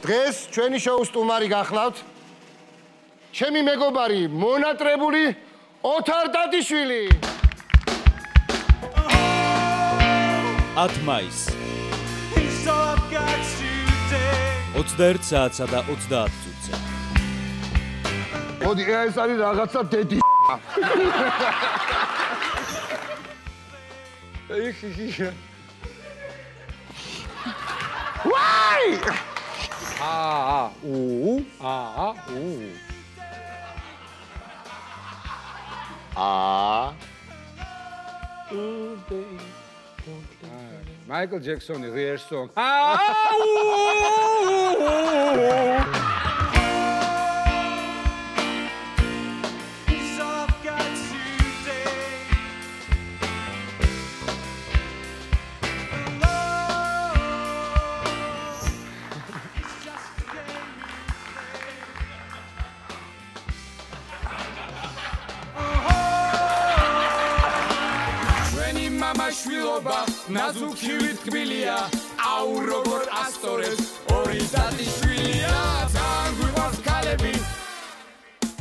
დღეს ჩვენი შოუს სტუმარი გახლავთ. ჩემი მეგობარი მონატრებული ოთარ დადიშვილი. 10 მაისს. 21 საათსა და 30 წუთზე. მოდი ეს არის რაღაცა დედი 아아오아아오아오 아 마이클 잭슨의 리얼송. 아오 შვილობა ნაზუქივით თბილია აუ როგორ ასტორებს ორი დათი შვილია. ძალიან გვიყვარს ქალები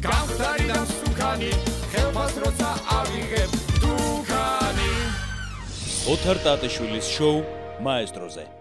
გამხდარი და მსუქანი ხელფას როცა ავიღებ დუქანი. ოთარ ტატიშვილის შოუ მაესტროზე